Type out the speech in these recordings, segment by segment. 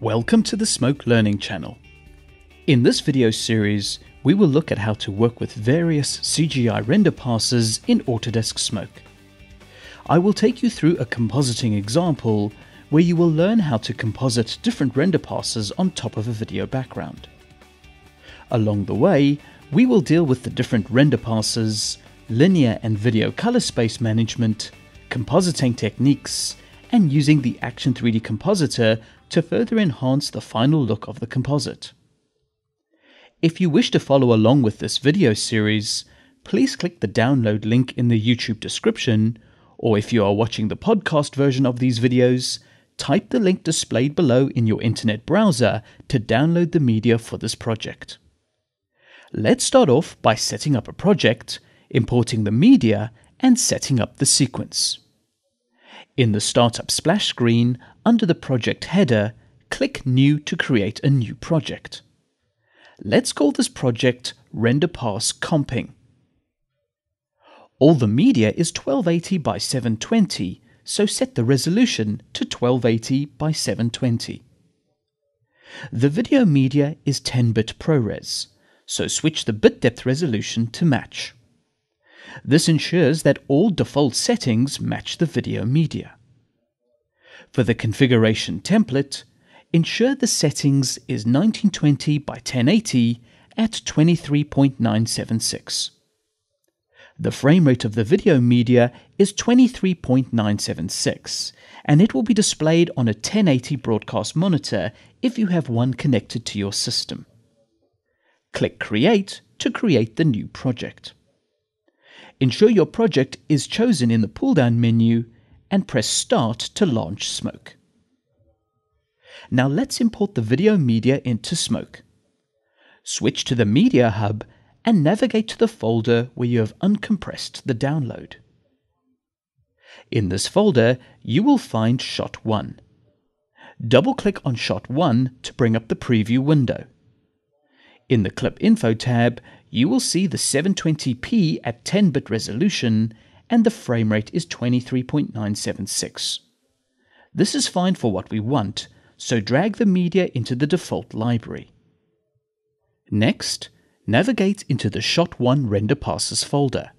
Welcome to the Smoke Learning channel. In this video series, we will look at how to work with various CGI render passes in Autodesk Smoke. I will take you through a compositing example where you will learn how to composite different render passes on top of a video background. Along the way, we will deal with the different render passes, linear and video color space management, compositing techniques, and using the Action 3D Compositor to further enhance the final look of the composite. If you wish to follow along with this video series, please click the download link in the YouTube description, or if you are watching the podcast version of these videos, type the link displayed below in your internet browser to download the media for this project. Let's start off by setting up a project, importing the media, and setting up the sequence. In the Startup splash screen, under the project header, click New to create a new project. Let's call this project Render Pass Comping. All the media is 1280 by 720, so set the resolution to 1280 by 720. The video media is 10-bit ProRes, so switch the bit depth resolution to match. This ensures that all default settings match the video media. For the configuration template, ensure the settings is 1920 by 1080 at 23.976. The frame rate of the video media is 23.976, and it will be displayed on a 1080 broadcast monitor if you have one connected to your system. Click Create to create the new project. Ensure your project is chosen in the pull-down menu and press Start to launch Smoke. Now let's import the video media into Smoke. Switch to the Media Hub and navigate to the folder where you have uncompressed the download. In this folder, you will find Shot 1. Double-click on Shot 1 to bring up the preview window. In the Clip Info tab, you will see the 720p at 10-bit resolution and the frame rate is 23.976. This is fine for what we want, so drag the media into the default library. Next, navigate into the Shot1 Render Passes folder.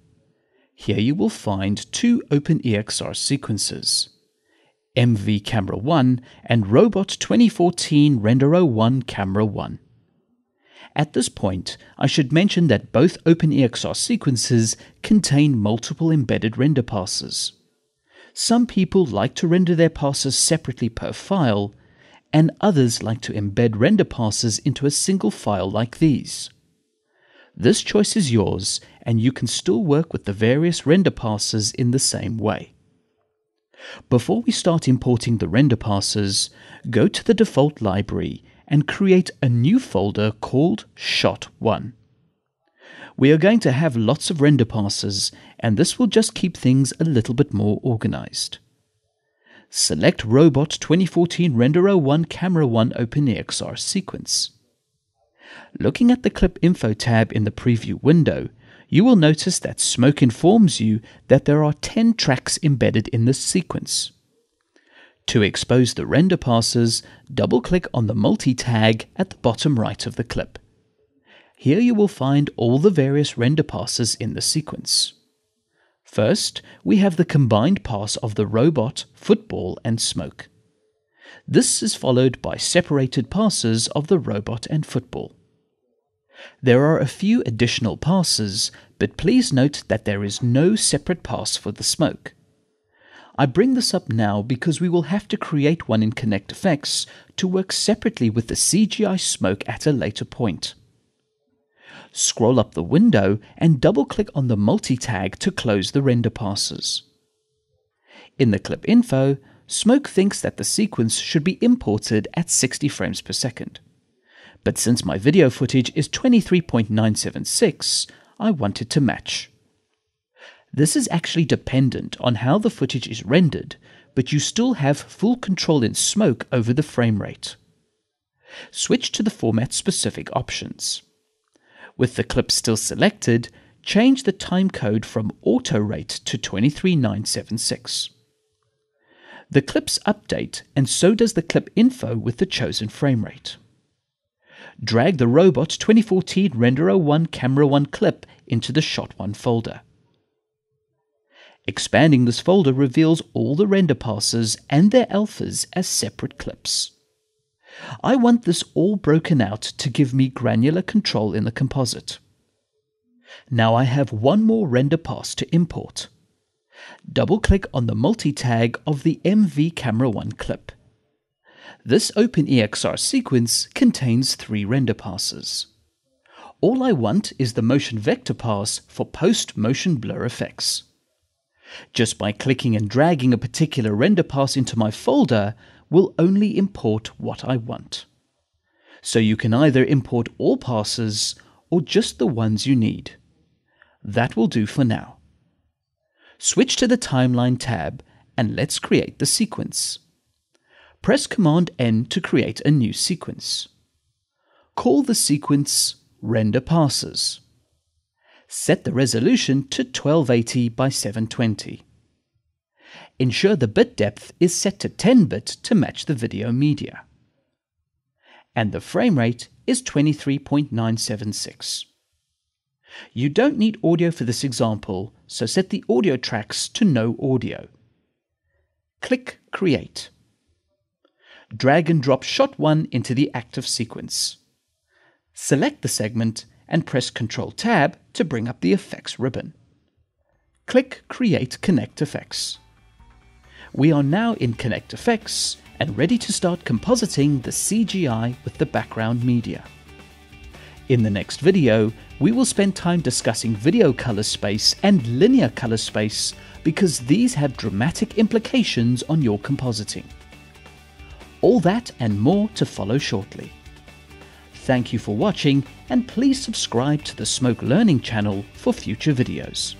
Here you will find two OpenEXR sequences, MV Camera 1 and Robot 2014 Render 01 Camera 1. At this point, I should mention that both OpenEXR sequences contain multiple embedded render passes. Some people like to render their passes separately per file, and others like to embed render passes into a single file like these. This choice is yours, and you can still work with the various render passes in the same way. Before we start importing the render passes, go to the default library and create a new folder called Shot1. We are going to have lots of render passes, and this will just keep things a little bit more organized. Select Robot 2014 Render 01 Camera 1 OpenEXR sequence. Looking at the Clip Info tab in the preview window, you will notice that Smoke informs you that there are 10 tracks embedded in this sequence. To expose the render passes, double-click on the multi-tag at the bottom right of the clip. Here you will find all the various render passes in the sequence. First, we have the combined pass of the robot, football, and smoke. This is followed by separated passes of the robot and football. There are a few additional passes, but please note that there is no separate pass for the smoke. I bring this up now because we will have to create one in ConnectFX to work separately with the CGI smoke at a later point. Scroll up the window and double-click on the multi-tag to close the render passes. In the clip info, Smoke thinks that the sequence should be imported at 60 frames per second. But since my video footage is 23.976, I want it to match. This is actually dependent on how the footage is rendered, but you still have full control in Smoke over the frame rate. Switch to the format specific options. With the clip still selected, change the time code from auto rate to 23976. The clips update, and so does the clip info with the chosen frame rate. Drag the Robot 2014 Render 01 Camera 1 clip into the Shot 1 folder. Expanding this folder reveals all the render passes and their alphas as separate clips. I want this all broken out to give me granular control in the composite. Now I have one more render pass to import. Double-click on the multi-tag of the MV Camera 1 clip. This OpenEXR sequence contains three render passes. All I want is the motion vector pass for post-motion blur effects. Just by clicking and dragging a particular render pass into my folder will only import what I want. So you can either import all passes or just the ones you need. That will do for now. Switch to the Timeline tab and let's create the sequence. Press Command N to create a new sequence. Call the sequence Render Passes. Set the resolution to 1280 by 720. Ensure the bit depth is set to 10 bit to match the video media. And the frame rate is 23.976. You don't need audio for this example, so set the audio tracks to no audio. Click Create. Drag and drop shot 1 into the active sequence. Select the segment and press Ctrl Tab to bring up the Effects ribbon. Click Create ConnectFX. We are now in ConnectFX and ready to start compositing the CGI with the background media. In the next video, we will spend time discussing video color space and linear color space because these have dramatic implications on your compositing. All that and more to follow shortly. Thank you for watching and please subscribe to the Smoke Learning channel for future videos.